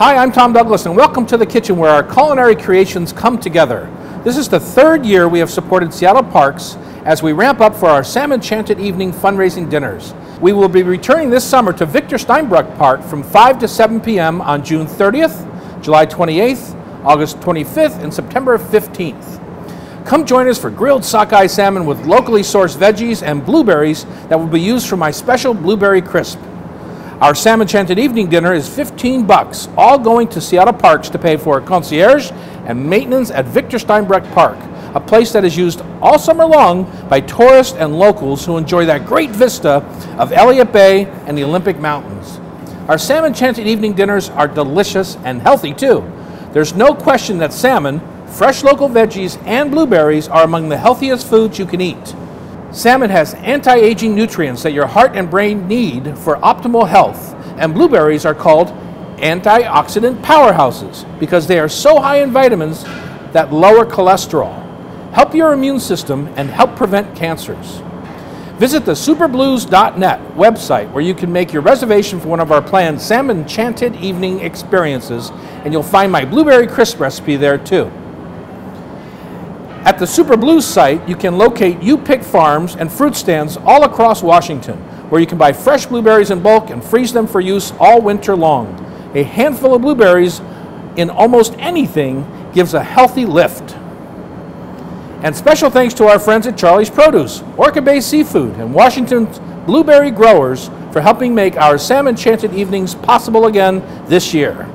Hi, I'm Tom Douglas, and welcome to the kitchen where our culinary creations come together. This is the third year we have supported Seattle Parks as we ramp up for our Salmon Chanted Evening fundraising dinners. We will be returning this summer to Victor Steinbrueck Park from 5 to 7 p.m. on June 30th, July 28th, August 25th, and September 15th. Come join us for grilled sockeye salmon with locally sourced veggies and blueberries that will be used for my special blueberry crisp. Our Salmon chanted Evening Dinner is 15 bucks, all going to Seattle Parks to pay for concierge and maintenance at Victor Steinbrueck Park, a place that is used all summer long by tourists and locals who enjoy that great vista of Elliott Bay and the Olympic Mountains. Our Salmon chanted Evening Dinners are delicious and healthy too. There's no question that salmon, fresh local veggies, and blueberries are among the healthiest foods you can eat. Salmon has anti-aging nutrients that your heart and brain need for optimal health, and blueberries are called antioxidant powerhouses because they are so high in vitamins that lower cholesterol, help your immune system, and help prevent cancers. Visit the superblues.net website where you can make your reservation for one of our planned Salmon Chanted Evening experiences, and you'll find my blueberry crisp recipe there too. At the Super Blues site, you can locate You Pick farms and fruit stands all across Washington, where you can buy fresh blueberries in bulk and freeze them for use all winter long. A handful of blueberries in almost anything gives a healthy lift. And special thanks to our friends at Charlie's Produce, Orca Bay Seafood, and Washington's blueberry growers for helping make our salmon chanted evenings possible again this year.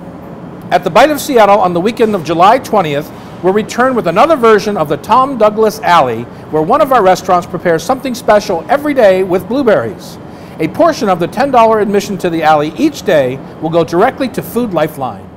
At the Bite of Seattle on the weekend of July 20th, we'll return with another version of the Tom Douglas Alley, where one of our restaurants prepares something special every day with blueberries. A portion of the $10 admission to the alley each day will go directly to Food Lifeline.